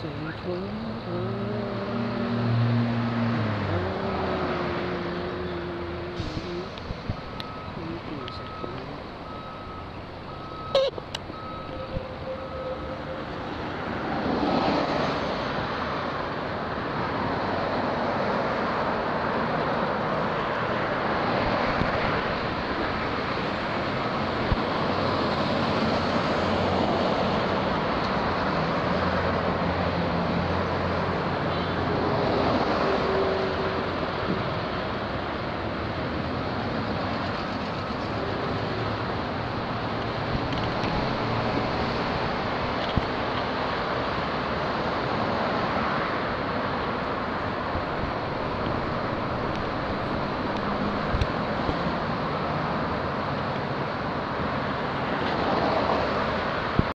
最醇厚